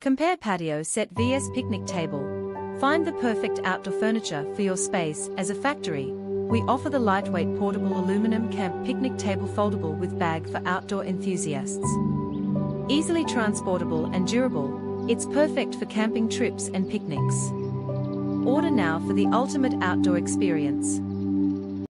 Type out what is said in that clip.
Compare patio set vs picnic table. Find the perfect outdoor furniture for your space as a factory. We offer the lightweight portable aluminum camp picnic table foldable with bag for outdoor enthusiasts. Easily transportable and durable, it's perfect for camping trips and picnics. Order now for the ultimate outdoor experience.